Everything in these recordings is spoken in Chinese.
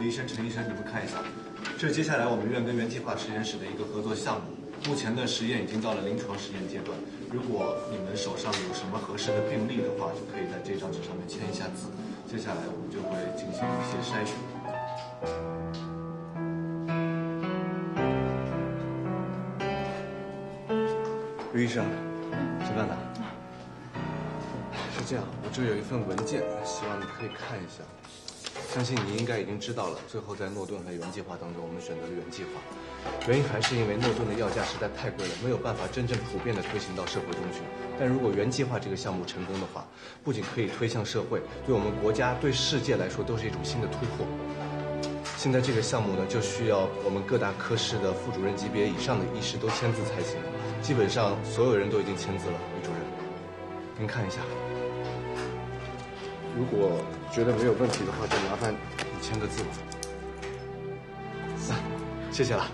李医生、陈医生，你们看一下，这是接下来我们院跟原计划实验室的一个合作项目。目前的实验已经到了临床实验阶段。如果你们手上有什么合适的病例的话，就可以在这张纸上面签一下字。接下来我们就会进行一些筛选。刘医生，吃饭了。是这样，我这有一份文件，希望你可以看一下。相信你应该已经知道了，最后在诺顿和原计划当中，我们选择了原计划，原因还是因为诺顿的药价实在太贵了，没有办法真正普遍的推行到社会中去。但如果原计划这个项目成功的话，不仅可以推向社会，对我们国家、对世界来说都是一种新的突破。现在这个项目呢，就需要我们各大科室的副主任级别以上的医师都签字才行。基本上所有人都已经签字了，李主任，您看一下。如果觉得没有问题的话，就麻烦你签个字吧。那，谢谢了。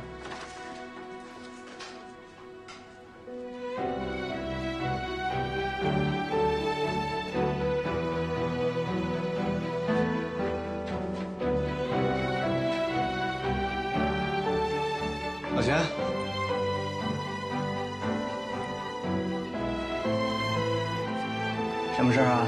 老钱，什么事儿啊？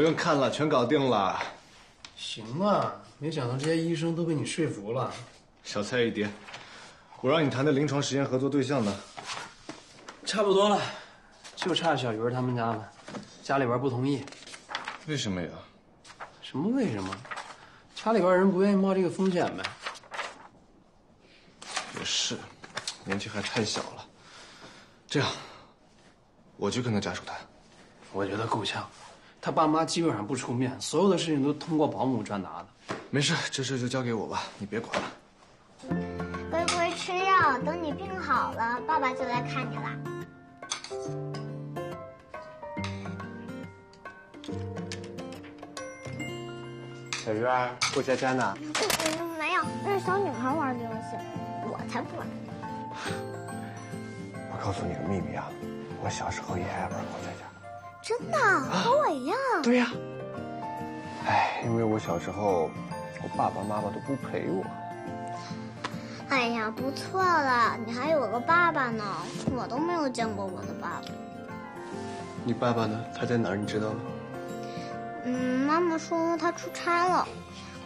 不用看了，全搞定了。行啊，没想到这些医生都被你说服了。小菜一碟。我让你谈的临床实验合作对象呢？差不多了，就差小鱼儿他们家了，家里边不同意。为什么呀？什么为什么？家里边人不愿意冒这个风险呗。也是，年纪还太小了。这样，我去跟他家属谈。我觉得够呛，他爸妈基本上不出面，所有的事情都通过保姆转达的。没事，这事就交给我吧，你别管了。乖乖吃药，等你病好了，爸爸就来看你啦。小鱼儿过家家呢。嗯，没有，那是小女孩玩的游戏，我才不玩。我告诉你个秘密啊，我小时候也爱玩过家家。真的，和我一样。对呀。哎，因为我小时候，我爸爸妈妈都不陪我。哎呀，不错了，你还有个爸爸呢，我都没有见过我的爸爸。你爸爸呢？他在哪儿？你知道吗？嗯，妈妈说他出差了，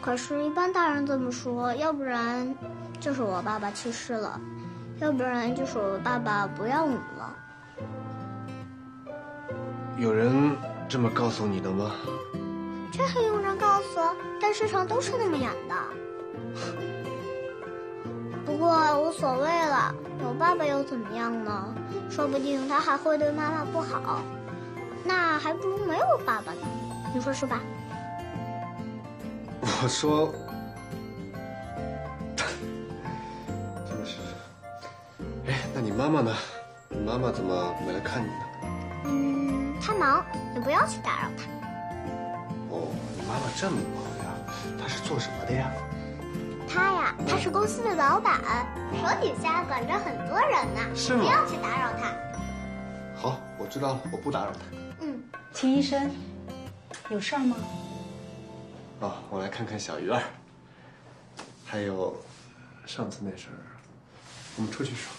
可是，一般大人这么说，要不然就是我爸爸去世了，要不然就是我爸爸不要我了。有人这么告诉你的吗？这还有人告诉？电视上都是那么演的。不过无所谓了，有爸爸又怎么样呢？说不定他还会对妈妈不好，那还不如没有爸爸呢。你说是吧？我说，真的是。哎，那你妈妈呢？你妈妈怎么没来看你呢？嗯，她忙，你不要去打扰他。哦，你妈妈这么忙呀？她是做什么的呀？她呀，她是公司的老板，手底下管着很多人呢。是吗？不要去打扰她。好，我知道了，我不打扰她。嗯，秦医生，有事儿吗？哦，我来看看小鱼儿。还有，上次那事儿，我们出去说。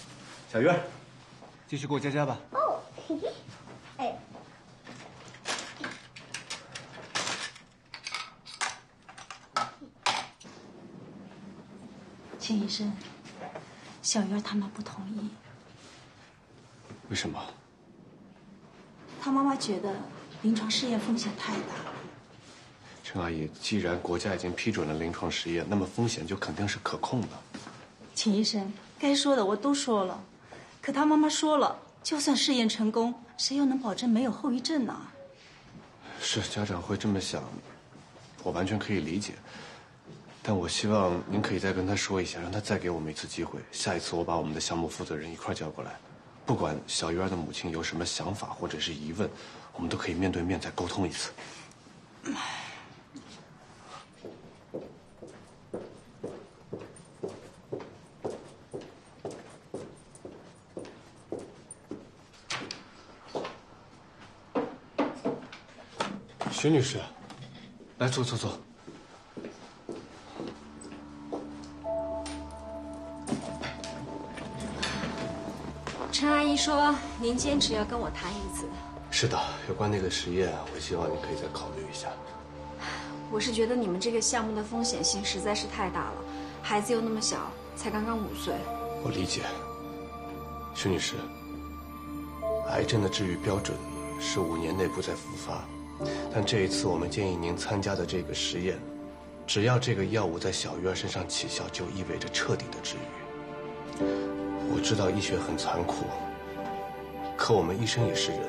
小鱼儿，继续给我加加吧。哦，秦医生，小鱼儿他妈不同意。为什么？他妈妈觉得临床试验风险太大。陈阿姨，既然国家已经批准了临床试验，那么风险就肯定是可控的。秦医生，该说的我都说了，可他妈妈说了，就算试验成功，谁又能保证没有后遗症呢？是家长会这么想，我完全可以理解。但我希望您可以再跟他说一下，让他再给我们一次机会。下一次我把我们的项目负责人一块叫过来，不管小鱼儿的母亲有什么想法或者是疑问，我们都可以面对面再沟通一次。徐女士，来坐坐坐。陈阿姨说您坚持要跟我谈一次，是的，有关那个实验，我希望你可以再考虑一下。我是觉得你们这个项目的风险性实在是太大了，孩子又那么小，才刚刚五岁。我理解，徐女士，癌症的治愈标准是五年内不再复发，但这一次我们建议您参加的这个实验，只要这个药物在小鱼儿身上起效，就意味着彻底的治愈。我知道医学很残酷，可我们医生也是人，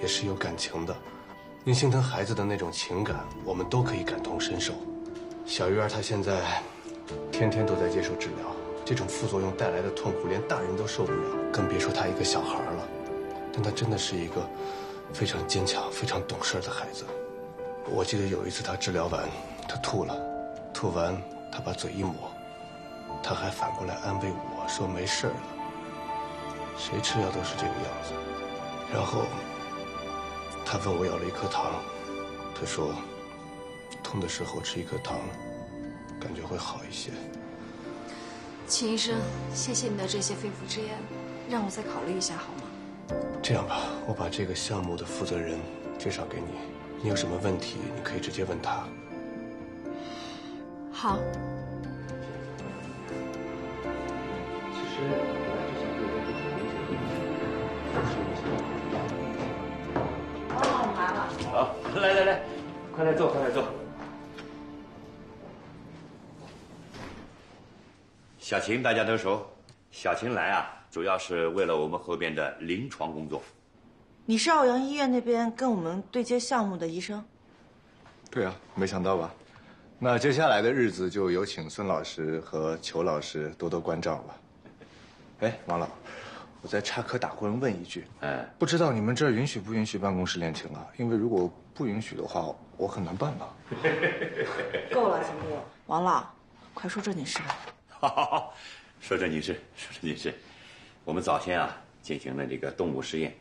也是有感情的。您心疼孩子的那种情感，我们都可以感同身受。小鱼儿她现在天天都在接受治疗，这种副作用带来的痛苦，连大人都受不了，更别说她一个小孩了。但她真的是一个非常坚强、非常懂事的孩子。我记得有一次她治疗完，她吐了，吐完她把嘴一抹，她还反过来安慰我说没事了。谁吃药都是这个样子。然后他问我要了一颗糖，他说痛的时候吃一颗糖，感觉会好一些。秦医生，谢谢你的这些肺腑之言，让我再考虑一下好吗？这样吧，我把这个项目的负责人介绍给你，你有什么问题你可以直接问他。好。其实来来来，快来坐，快来坐。小秦大家都熟，小秦来啊，主要是为了我们后边的临床工作。你是奥阳医院那边跟我们对接项目的医生？对啊，没想到吧？那接下来的日子就有请孙老师和裘老师多多关照了。哎，王老，我再插科打诨问一句，哎，不知道你们这儿允许不允许办公室恋情啊？因为如果不允许的话，我很难办了。够了，秦姑，王老，快说正经事吧。好好好，说正经事，说正经事。我们早先啊进行了这个动物实验，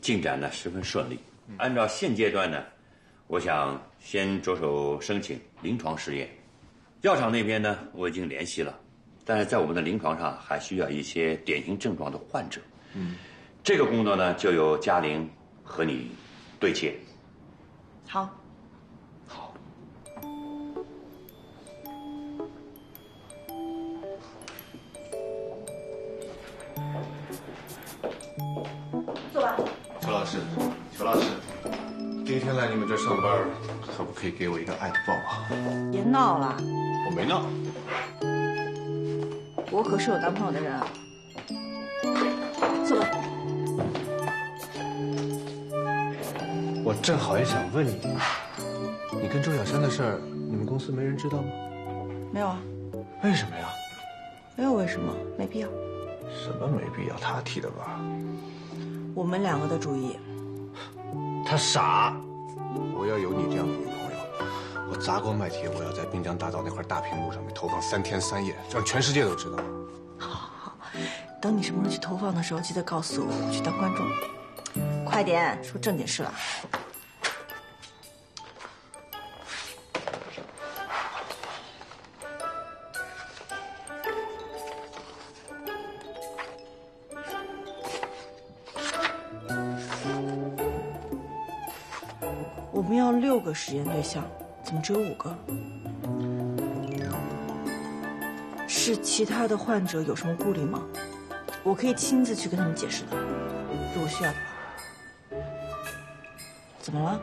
进展呢十分顺利。按照现阶段呢，我想先着手申请临床试验。药厂那边呢，我已经联系了，但是在我们的临床上还需要一些典型症状的患者。嗯，这个工作呢，就由嘉玲和你对接。好，好坐吧。裘老师，裘老师，第一天来你们这儿上班，可不可以给我一个爱的抱抱？别闹了，我没闹。我可是有男朋友的人啊。坐吧。我正好也想问你，你跟周小山的事儿，你们公司没人知道吗？没有啊，为什么呀？没有为什么，没必要。什么没必要？他提的吧？我们两个的主意。他傻。我要有你这样的我砸锅卖铁，我要在滨江大道那块大屏幕上面投放三天三夜，让全世界都知道。好好，等你什么时候去投放的时候，记得告诉我，我去当观众。快点说正经事了。我们要六个实验对象，怎么只有五个？是其他的患者有什么顾虑吗？我可以亲自去跟他们解释的，如果需要的话。怎么了？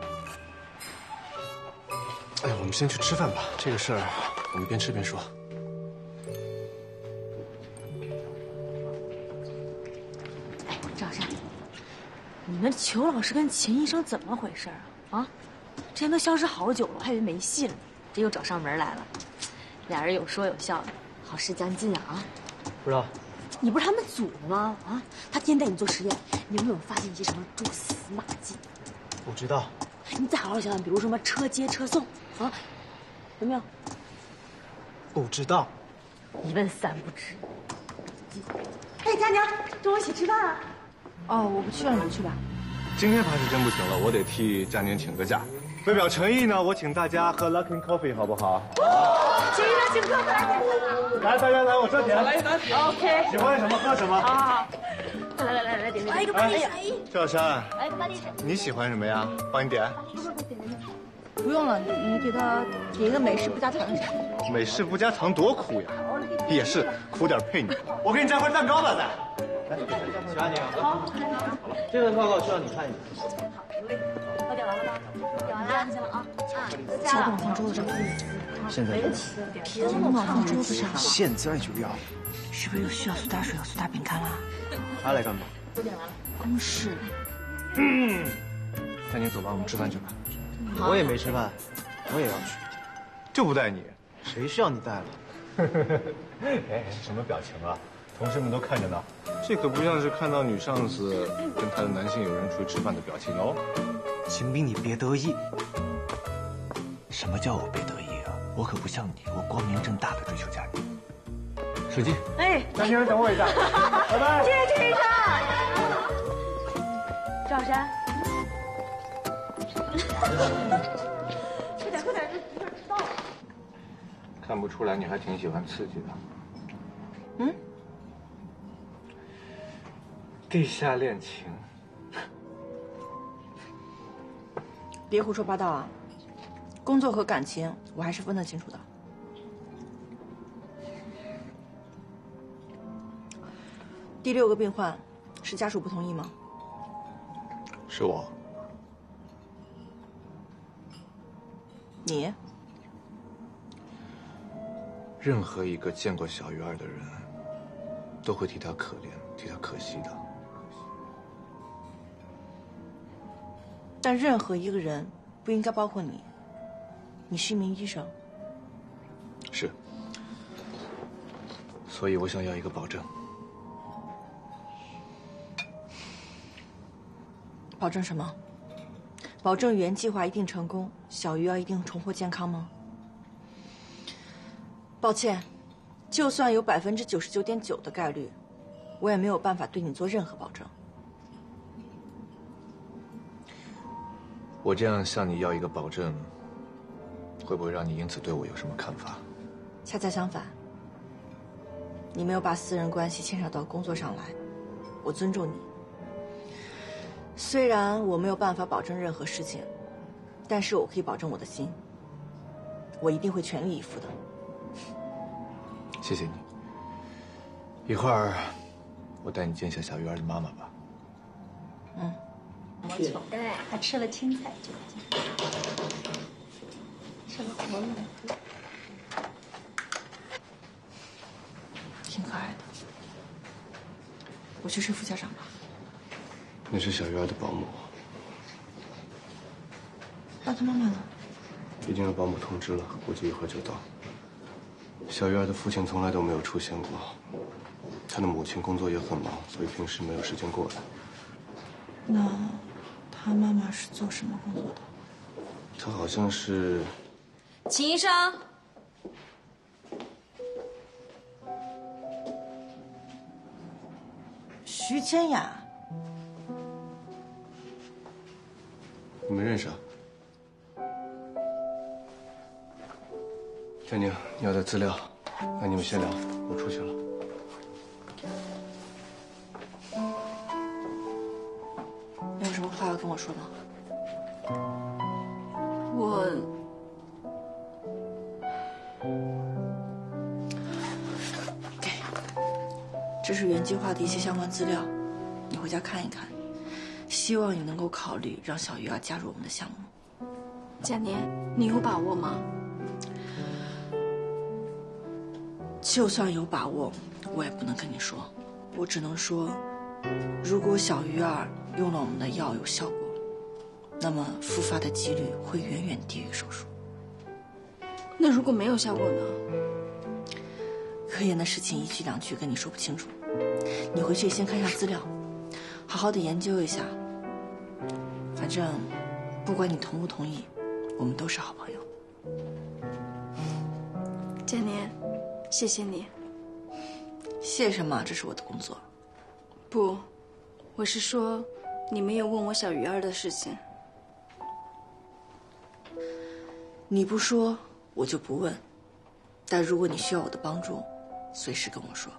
哎呀，我们先去吃饭吧，这个事儿我们边吃边说。赵山，你们裘老师跟秦医生怎么回事啊？啊，之前都消失好久了，我还以为没戏了呢，这又找上门来了。俩人有说有笑的，好事将近啊！啊，不知道，你不是他们组的吗？啊，他天天带你做实验，你有没有发现一些什么蛛丝马迹？不知道。你再好好想想，比如什么车接车送啊，有没有？不知道。一问三不知。哎，佳宁，跟我一起吃饭啊！哦，我不去了，你们去吧。今天怕是真不行了，我得替佳宁请个假。为表诚意呢，我请大家喝 Luckin Coffee 好不好？请客，请客，来，大家来，我这点。来一拿铁。OK。喜欢什么喝什么。好好好。来来来来点。来一个巴黎闪一。赵山。来一个巴黎闪。你喜欢什么呀？帮你点。不用了，你你给他点一个美式不加糖的。美式不加糖多苦呀！也是苦点配你。我给你加块蛋糕吧，再。来，徐安宁。好。这份报告需要你看一下。好，我点完了吗？了，啊。小本放桌子上。现在。别这么放桌子上。现在就要。是不是又需要苏打水和苏打饼干了？他来干嘛？都点完了。公事。嗯。佳宁，走吧，我们吃饭去吧。我也没吃饭，我也要去。就不带你？谁需要你带了？哎，什么表情啊？同事们都看着呢。这可不像是看到女上司跟她的男性友人出去吃饭的表情哦。秦兵，你别得意。什么叫我别得意啊？我可不像你，我光明正大的追求佳宁。手机。哎，张先生，等我一下。拜拜。谢谢先生。赵山。快点快点，一会儿迟到了。看不出来，你还挺喜欢刺激的。嗯。地下恋情。别胡说八道啊！工作和感情，我还是分得清楚的。第六个病患，是家属不同意吗？是我。你？任何一个见过小鱼儿的人，都会替他可怜，替他可惜的。但任何一个人，不应该包括你。你是一名医生。是。所以我想要一个保证。保证什么？保证原计划一定成功，小鱼儿一定重获健康吗？抱歉，就算有百分之九十九点九的概率，我也没有办法对你做任何保证。我这样向你要一个保证，会不会让你因此对我有什么看法？恰恰相反，你没有把私人关系牵扯到工作上来，我尊重你。虽然我没有办法保证任何事情，但是我可以保证我的心。我一定会全力以赴的。谢谢你。一会儿，我带你见一下小鱼儿的妈妈吧。嗯。对，还吃了青菜就吃了活的。挺可爱的。我去说副校长吧。那是小鱼儿的保姆。那他妈妈呢？已经有保姆通知了，估计一会儿就到。小鱼儿的父亲从来都没有出现过，他的母亲工作也很忙，所以平时没有时间过来。那他妈妈是做什么工作的？他好像是。秦医生。徐千雅。你们认识啊？佳宁，你要的资料，那你们先聊，我出去了。话要跟我说吗？我给，这是原计划的一些相关资料，你回家看一看。希望你能够考虑让小鱼儿加入我们的项目。佳宁，你有把握吗？就算有把握，我也不能跟你说。我只能说，如果小鱼儿用了我们的药有效果，那么复发的几率会远远低于手术。那如果没有效果呢？科研的事情一句两句跟你说不清楚，你回去先看一下资料，好好的研究一下。反正，不管你同不同意，我们都是好朋友。建年，谢谢你。谢什么？这是我的工作。不，我是说，你没有问我小鱼儿的事情。你不说，我就不问。但如果你需要我的帮助，随时跟我说。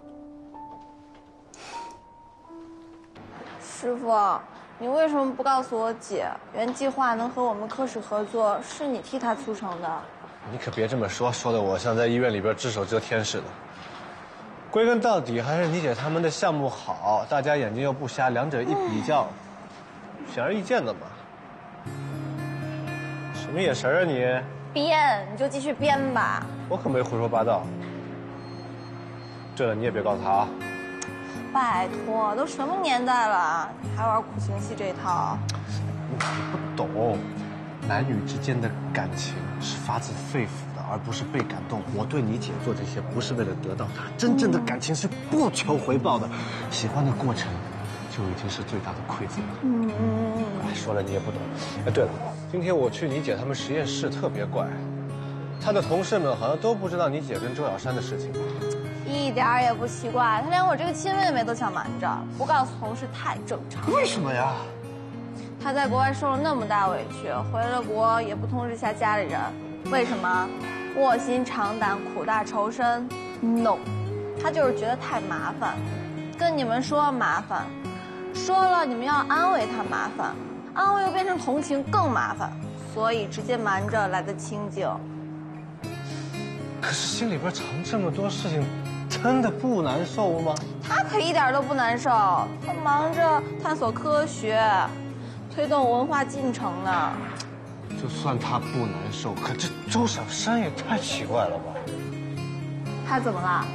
师傅，你为什么不告诉我姐，原计划能和我们科室合作，是你替她促成的？你可别这么说，说的我像在医院里边只手遮天似的。归根到底还是你姐他们的项目好，大家眼睛又不瞎，两者一比较，显而易见的嘛。什么眼神啊你？编，你就继续编吧。我可没胡说八道。对了，你也别告诉他啊。拜托，都什么年代了，你还玩苦情戏这一套？你不懂，男女之间的感情是发自肺腑的，而不是被感动。我对你姐做这些，不是为了得到她，真正的感情是不求回报的。喜欢的过程，就已经是最大的馈赠了。嗯嗯哎，说了你也不懂。哎，对了，今天我去你姐他们实验室，特别怪，她的同事们好像都不知道你姐跟周小山的事情。一点儿也不奇怪，他连我这个亲妹妹都想瞒着，不告诉同事太正常。为什么呀？他在国外受了那么大委屈，回了国也不通知下家里人，为什么？卧薪尝胆，苦大仇深？No，他就是觉得太麻烦，跟你们说麻烦，说了你们要安慰他麻烦，安慰又变成同情更麻烦，所以直接瞒着来的清静。可是心里边藏这么多事情。真的不难受吗？他可一点都不难受，他忙着探索科学，推动文化进程呢。就算他不难受，可这周小山也太奇怪了吧？他怎么了？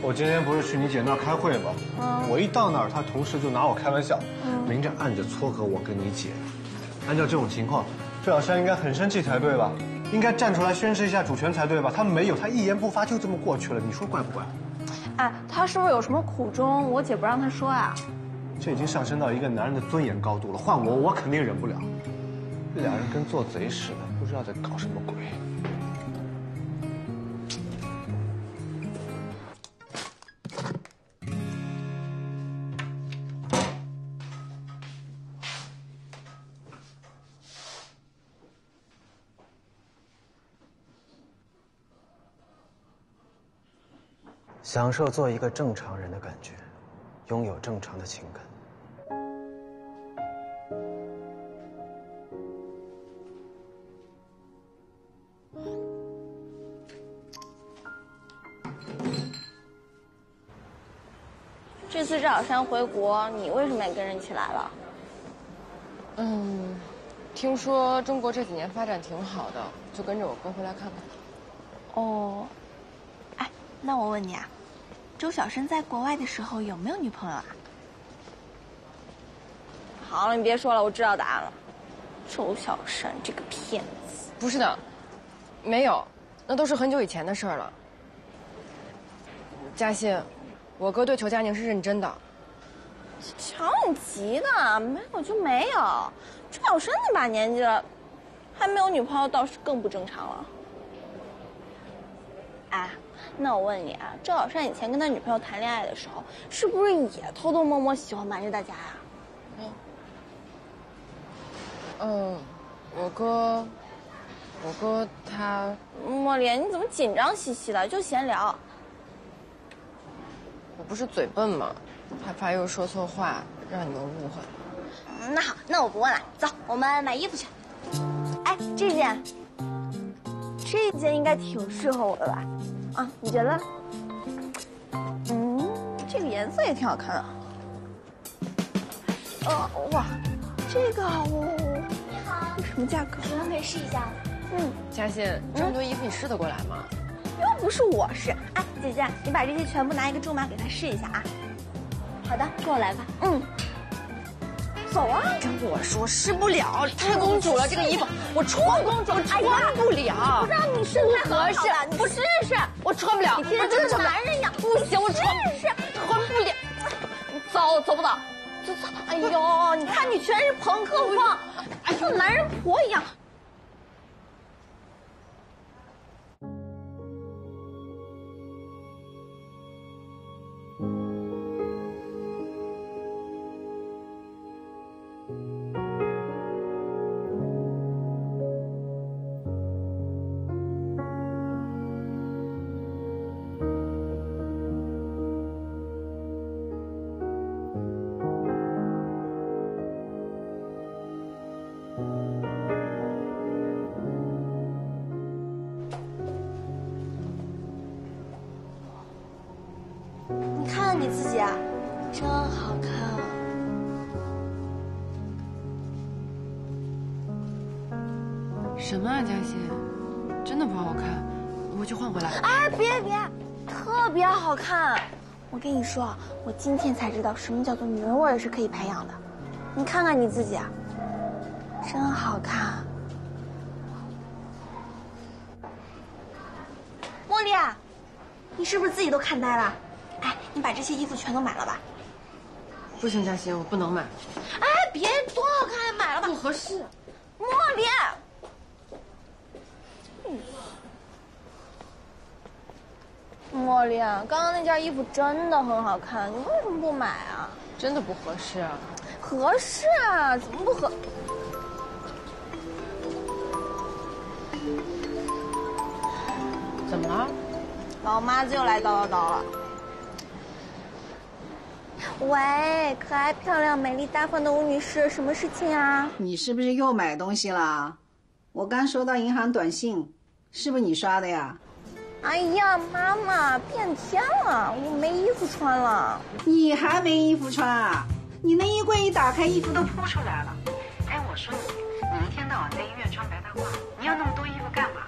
我今天不是去你姐那儿开会吗？嗯。我一到那儿，她同事就拿我开玩笑，明着暗着撮合我跟你姐。按照这种情况，周小山应该很生气才对吧？应该站出来宣誓一下主权才对吧？他没有，他一言不发就这么过去了，你说怪不怪？哎，他是不是有什么苦衷？我姐不让他说啊。这已经上升到一个男人的尊严高度了，换我，我肯定忍不了。这俩人跟做贼似的，不知道在搞什么鬼。享受做一个正常人的感觉，拥有正常的情感。这次赵小山回国，你为什么也跟着一起来了？嗯，听说中国这几年发展挺好的，就跟着我哥回来看看。哦，哎，那我问你啊。周小生在国外的时候有没有女朋友啊？好了，你别说了，我知道答案了。周小生这个骗子，不是的，没有，那都是很久以前的事了。嘉欣，我哥对裘佳宁是认真的。瞧你急的，没有就没有。周小生那把年纪了，还没有女朋友，倒是更不正常了。哎。那我问你啊，赵小山以前跟他女朋友谈恋爱的时候，是不是也偷偷摸摸喜欢瞒着大家呀？嗯，嗯，我哥，我哥他，莫莲，你怎么紧张兮兮的？就闲聊。我不是嘴笨吗？害怕又说错话，让你们误会。那好，那我不问了。走，我们买衣服去。哎，这件，这件应该挺适合我的吧？啊，你觉得？嗯，这个颜色也挺好看的。哦，哇，这个我……你好，什么价格？请问可以试一下？嗯，嘉欣，这么多衣服你试得过来吗？又不是我试。哎，姐姐，你把这些全部拿一个重码给他试一下啊。好的，跟我来吧。嗯。走啊！跟我说试不了，太公主了，这个衣服我穿公主，我穿不了。不让你身材合适，不试试，我穿不了。你天天跟男人一样，不行，我穿试试，穿不了。走走不走？走走。哎呦，你看你全是朋克风，像男人婆一样。真好看啊！什么啊，嘉欣，真的不好看，我去换回来。哎，别别，特别好看！我跟你说，我今天才知道什么叫做女人味是可以培养的。你看看你自己啊，真好看。茉莉，你是不是自己都看呆了？哎，你把这些衣服全都买了吧？不行，嘉欣，我不能买。哎，别，多好看，买了吧。不合适。茉莉，茉莉，刚刚那件衣服真的很好看，你为什么不买啊？真的不合适啊。合适啊，怎么不合？怎么了？老妈子又来叨叨叨了。喂，可爱、漂亮、美丽、大方的吴女士，什么事情啊？你是不是又买东西了？我刚收到银行短信，是不是你刷的呀？哎呀，妈妈，变天了，我没衣服穿了。你还没衣服穿啊？你那衣柜一打开，衣服都铺出来了。哎，我说你，你一天到晚在医院穿白大褂，你要那么多衣服干嘛？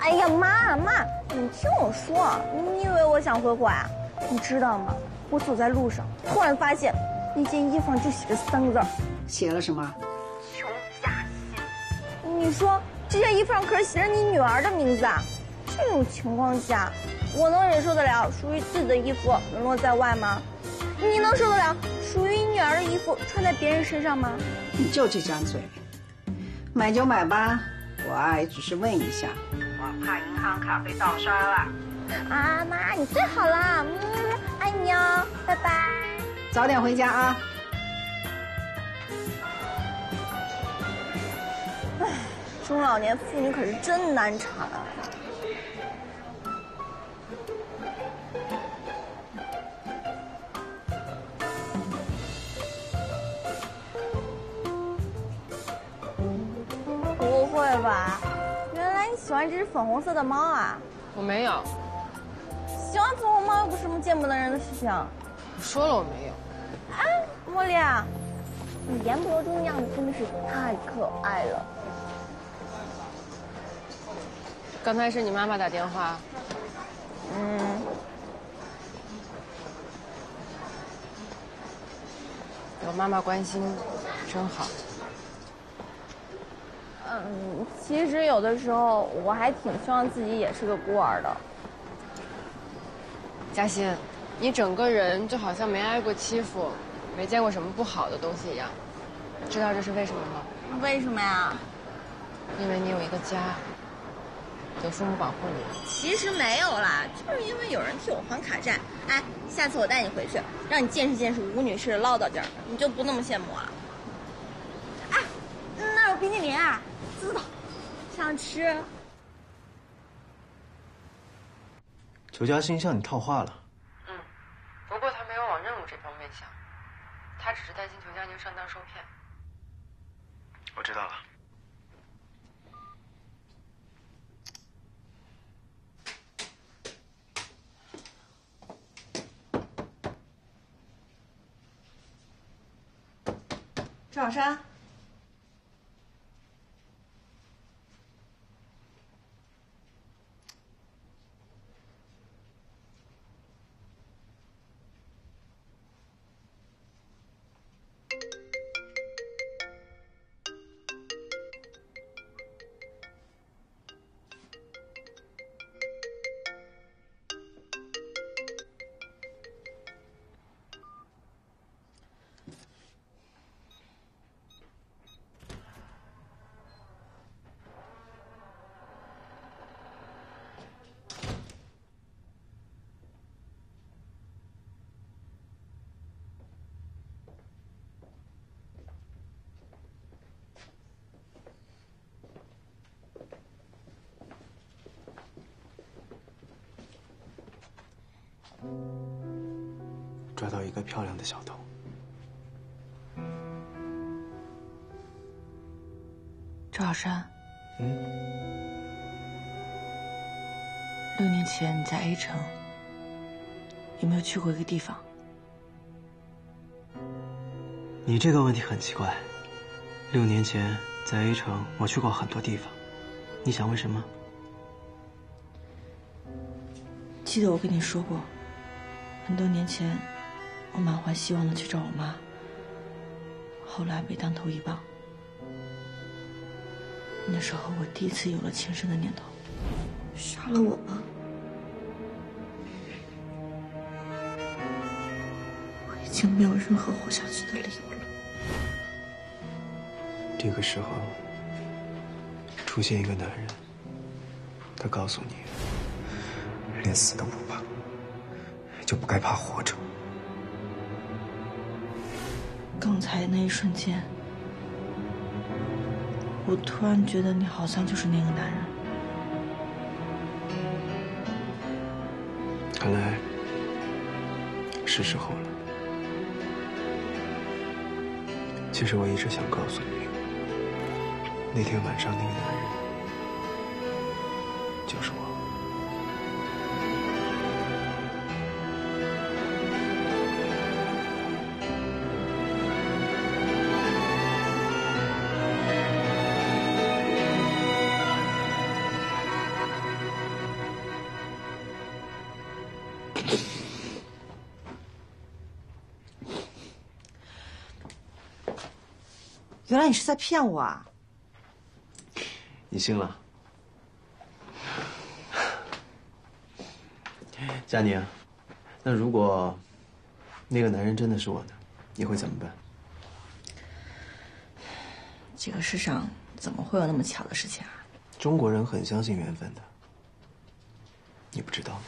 哎呀，妈妈，你听我说，你以为我想回国啊？你知道吗？我走在路上，突然发现那件衣服上就写着三个字写了什么？邱嘉欣。你说这件衣服上可是写着你女儿的名字啊！这种情况下，我能忍受得了属于自己的衣服沦落在外吗？你能受得了属于你女儿的衣服穿在别人身上吗？你就这张嘴，买就买吧，我啊也只是问一下，我怕银行卡被盗刷了。啊妈，你最好了，嗯。爱你哦，拜拜。早点回家啊！唉，中老年妇女可是真难缠。啊不会吧？原来你喜欢这只粉红色的猫啊？我没有。喜欢粉红猫又不是什么见不得人的事情。我说了我没有。哎，茉莉啊，你言不由衷的样子真的是太可爱了。刚才是你妈妈打电话。嗯。有妈妈关心，真好。嗯，其实有的时候我还挺希望自己也是个孤儿的。嘉欣，你整个人就好像没挨过欺负，没见过什么不好的东西一样。知道这是为什么吗？为什么呀？因为你有一个家，有父母保护你。其实没有啦，就是因为有人替我还卡债。哎，下次我带你回去，让你见识见识吴女士的唠叨劲儿，你就不那么羡慕了。哎，那有冰淇淋啊？知道，想吃。裘佳欣向你套话了。嗯，不过他没有往任务这方面想，他只是担心裘佳宁上当受骗。我知道了。赵小山。抓到一个漂亮的小偷。赵小山，嗯，六年前你在 A 城有没有去过一个地方？你这个问题很奇怪。六年前在 A 城，我去过很多地方。你想问什么？记得我跟你说过，很多年前，我满怀希望的去找我妈，后来被当头一棒。那时候我第一次有了轻生的念头，杀了我吧！我已经没有任何活下去的理由了。这个时候，出现一个男人，他告诉你，连死都不怕，就不该怕活着。刚才那一瞬间。我突然觉得你好像就是那个男人。看来是时候了。其实我一直想告诉你，那天晚上那个男人原来你是在骗我啊！你信了？佳宁，那如果那个男人真的是我呢？你会怎么办？这个世上怎么会有那么巧的事情啊？中国人很相信缘分的，你不知道吗？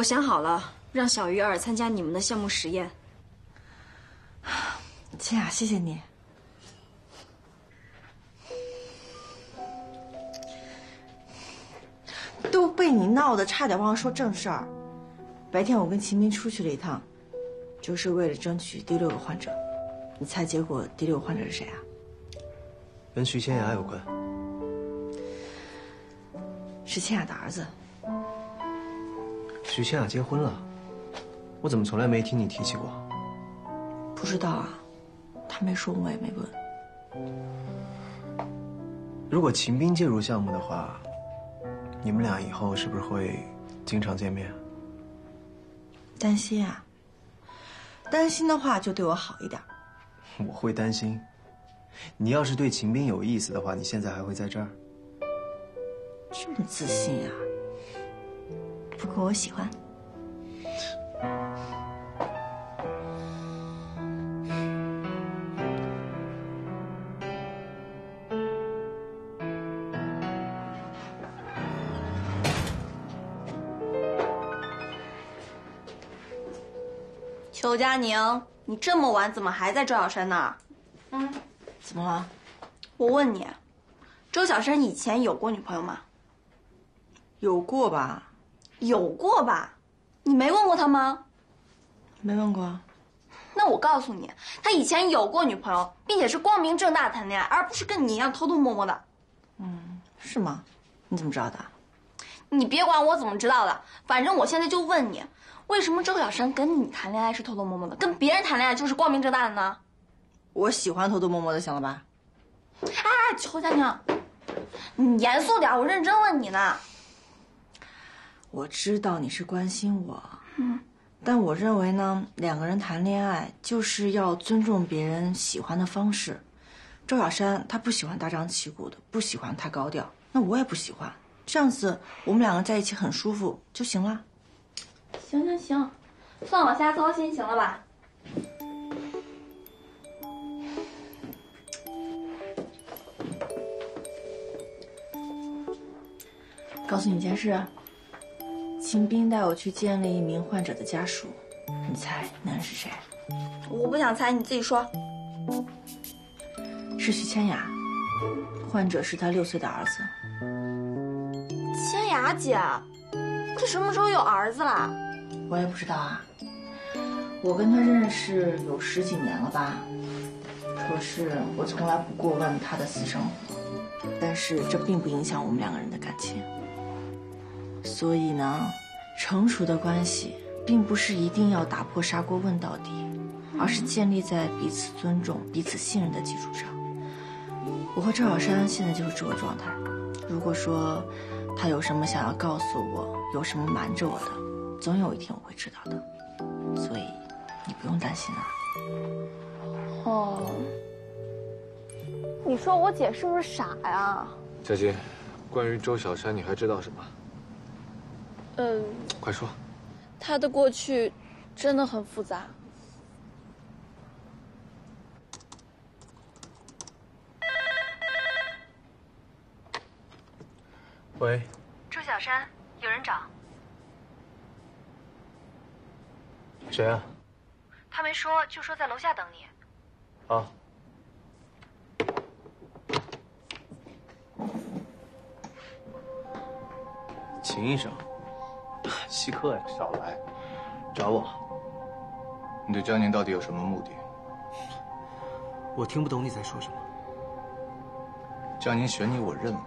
我想好了，让小鱼儿参加你们的项目实验。千雅，谢谢你。都被你闹得差点忘了说正事儿。白天我跟秦明出去了一趟，就是为了争取第六个患者。你猜结果第六个患者是谁啊？跟徐千雅有关。是千雅的儿子。徐千雅结婚了，我怎么从来没听你提起过？不知道啊，他没说，我也没问。如果秦兵介入项目的话，你们俩以后是不是会经常见面？担心啊。担心的话，就对我好一点。我会担心，你要是对秦兵有意思的话，你现在还会在这儿？这么自信啊！不过我喜欢。邱佳宁。你这么晚怎么还在周小山那儿？嗯，怎么了？我问你，周小山以前有过女朋友吗？有过吧？有过吧？你没问过他吗？没问过。那我告诉你，他以前有过女朋友，并且是光明正大谈恋爱，而不是跟你一样偷偷摸摸的。嗯，是吗？你怎么知道的？你别管我怎么知道的，反正我现在就问你。为什么周小山跟你谈恋爱是偷偷摸摸的，跟别人谈恋爱就是光明正大的呢？我喜欢偷偷摸摸的，行了吧？哎，邱佳宁，你严肃点，我认真问你呢。我知道你是关心我，嗯，但我认为呢，两个人谈恋爱就是要尊重别人喜欢的方式。周小山他不喜欢大张旗鼓的，不喜欢太高调，那我也不喜欢。这样子我们两个在一起很舒服就行了。行行行，算我瞎操心行了吧？告诉你一件事。秦兵带我去见了一名患者的家属，你猜那人是谁？我不想猜，你自己说。是徐千雅，患者是他六岁的儿子。千雅姐，她什么时候有儿子了？我也不知道啊。我跟他认识有十几年了吧，可是我从来不过问他的私生活。但是这并不影响我们两个人的感情。所以呢，成熟的关系并不是一定要打破砂锅问到底，而是建立在彼此尊重、彼此信任的基础上。我和赵小山现在就是这个状态。如果说他有什么想要告诉我，有什么瞒着我的，总有一天我会知道的。所以你不用担心啊。哦，你说我姐是不是傻呀？佳琪，关于周小山，你还知道什么？嗯，快说。他的过去真的很复杂。喂，朱小山，有人找。谁啊？他没说，就说在楼下等你。啊。秦医生，稀客呀，少来，找我。你对江宁到底有什么目的？我听不懂你在说什么。江宁选你，我认了，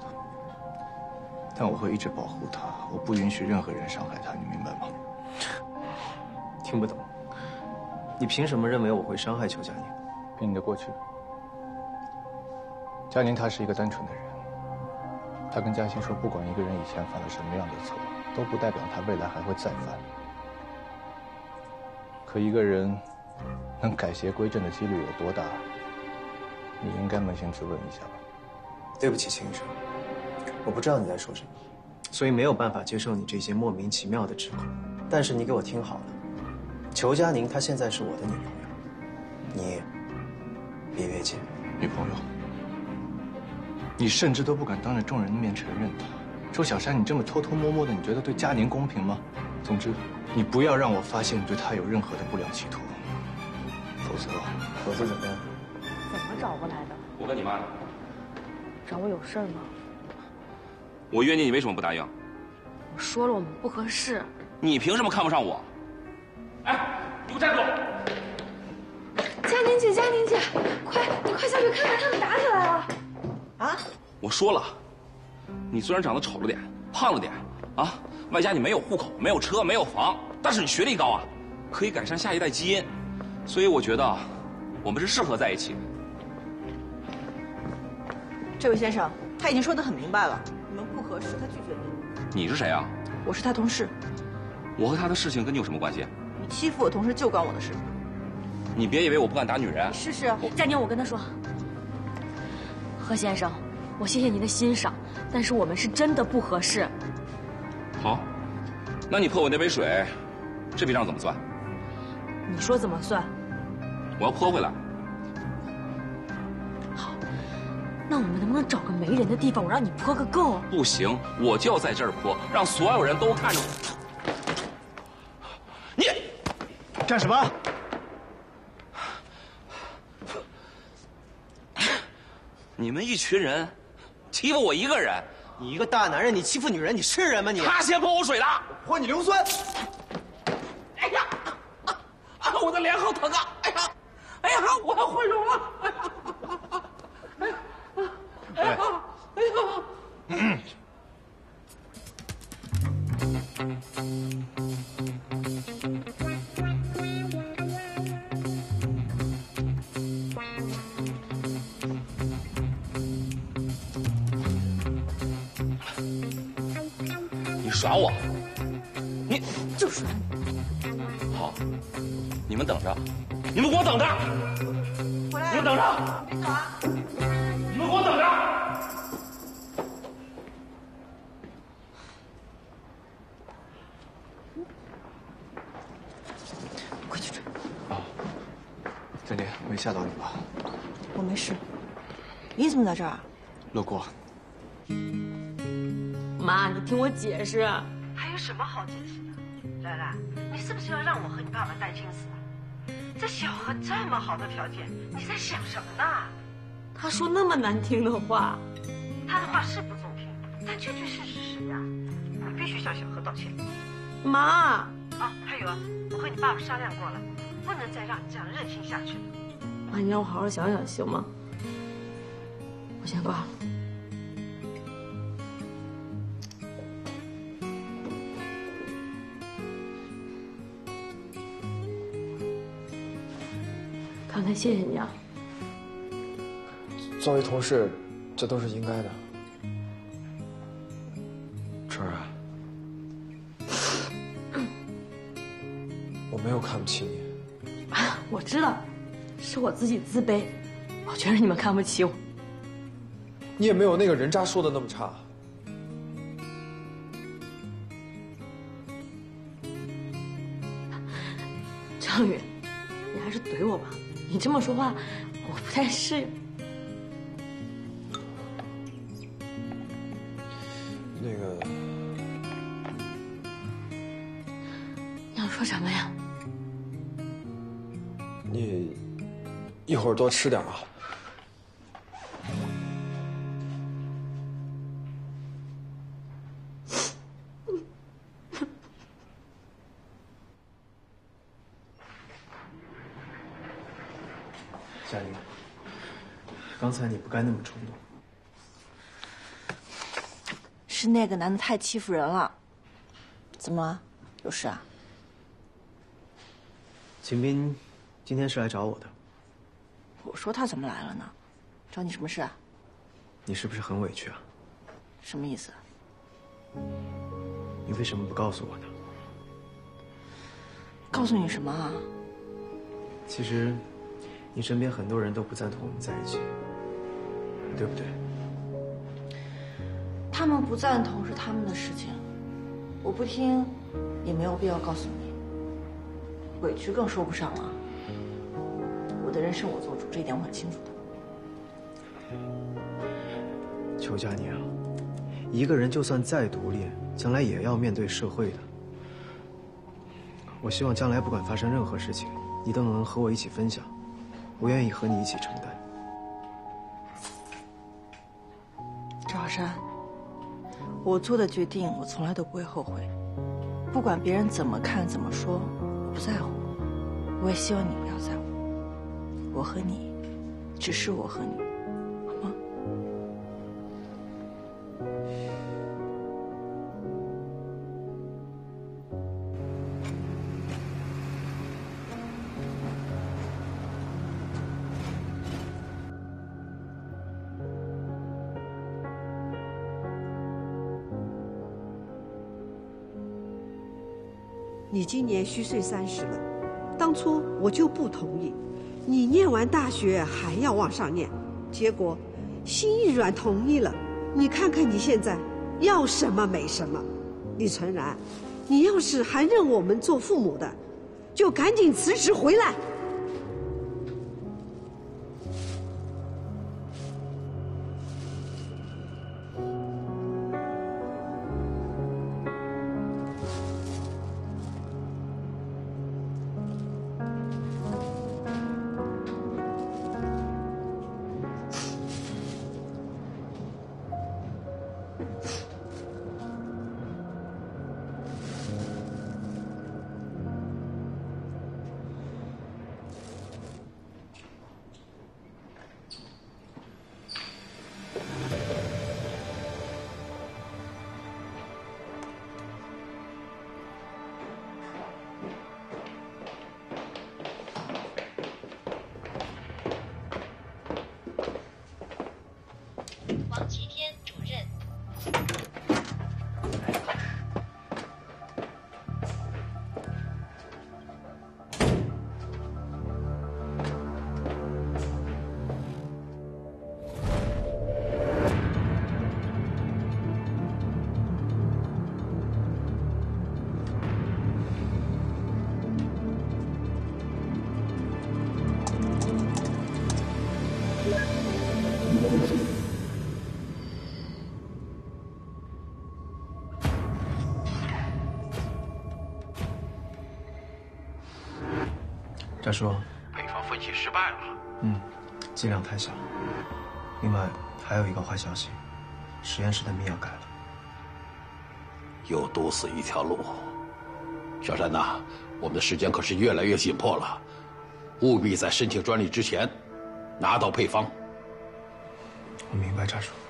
但我会一直保护她，我不允许任何人伤害她，你明白吗？听不懂。你凭什么认为我会伤害邱佳宁？凭你的过去。佳宁她是一个单纯的人，她跟嘉欣说，不管一个人以前犯了什么样的错，都不代表他未来还会再犯。可一个人能改邪归正的几率有多大？你应该扪心自问一下吧。对不起，秦医生，我不知道你在说什么，所以没有办法接受你这些莫名其妙的指控。但是你给我听好了，裘佳宁她现在是我的女朋友，你别越界。女朋友？你甚至都不敢当着众人的面承认她。周小山，你这么偷偷摸摸的，你觉得对佳宁公平吗？总之，你不要让我发现你对她有任何的不良企图，否则，否则怎么样？怎么找过来的？我跟你妈呢。找我有事吗？我约你，你为什么不答应？我说了我们不合适。你凭什么看不上我？哎，你给我站住！佳宁姐，佳宁姐，快，你快下去看看，他们打起来了。啊？我说了，你虽然长得丑了点，胖了点，啊，外加你没有户口、没有车、没有房，但是你学历高啊，可以改善下一代基因，所以我觉得我们是适合在一起的。这位先生，他已经说得很明白了，你们不合适，他拒绝你。你是谁啊？我是他同事。我和他的事情跟你有什么关系？你欺负我同事就关我的事。你别以为我不敢打女人。试试。佳宁，我跟他说，何先生，我谢谢您的欣赏，但是我们是真的不合适。好，那你泼我那杯水，这笔账怎么算？你说怎么算？我要泼回来。好那我们能不能找个没人的地方，我让你泼个够？不行，我就要在这儿泼，让所有人都看着我。你干什么？你们一群人欺负我一个人。你一个大男人，你欺负女人，你是人吗你？他先泼我水的，泼你硫酸。哎呀，啊，我的脸好疼啊！哎呀，哎呀，我要毁容了！哎呀，耍我？你就是好，你们等着，你们给我等着！你们等着！听我解释。还有什么好解释的？兰兰，你是不是要让我和你爸爸担心死啊？这小何这么好的条件，你在想什么呢？他说那么难听的话，他的话是不中听，但句句是事实呀。你必须向小何道歉。妈。啊，还有啊，我和你爸爸商量过了，不能再让你这样任性下去了。妈，你让我好好想想行吗？我先挂了。刚才谢谢你啊。作为同事，这都是应该的。春儿啊，我没有看不起你。我知道，是我自己自卑，我觉得你们看不起我。你也没有那个人渣说的那么差。张宇，你还是怼我吧，你这么说话，我不太适应。那个，你要说什么呀？你一会儿多吃点啊。才你不该那么冲动。是那个男的太欺负人了。怎么了？有事啊？秦斌今天是来找我的。我说他怎么来了呢？找你什么事啊？你是不是很委屈啊？什么意思？你为什么不告诉我呢？告诉你什么啊？其实，你身边很多人都不赞同我们在一起，对不对？他们不赞同是他们的事情，我不听，也没有必要告诉你。委屈更说不上了。我的人生我做主，这一点我很清楚的。邱佳宁，一个人就算再独立，将来也要面对社会的。我希望将来不管发生任何事情，你都能和我一起分享，我愿意和你一起承担。山，我做的决定我从来都不会后悔，不管别人怎么看怎么说，我不在乎。我也希望你不要在乎。我和你，只是我和你，你今年虚岁三十了，当初我就不同意，你念完大学还要往上念，结果心一软同意了。你看看你现在，要什么没什么。李纯然，你要是还认我们做父母的，就赶紧辞职回来。扎叔，配方分析失败了。嗯，剂量太小。另外还有一个坏消息，实验室的密钥改了。又堵死一条路。小山呐，我们的时间可是越来越紧迫了，务必在申请专利之前拿到配方。我明白，扎叔。嗯。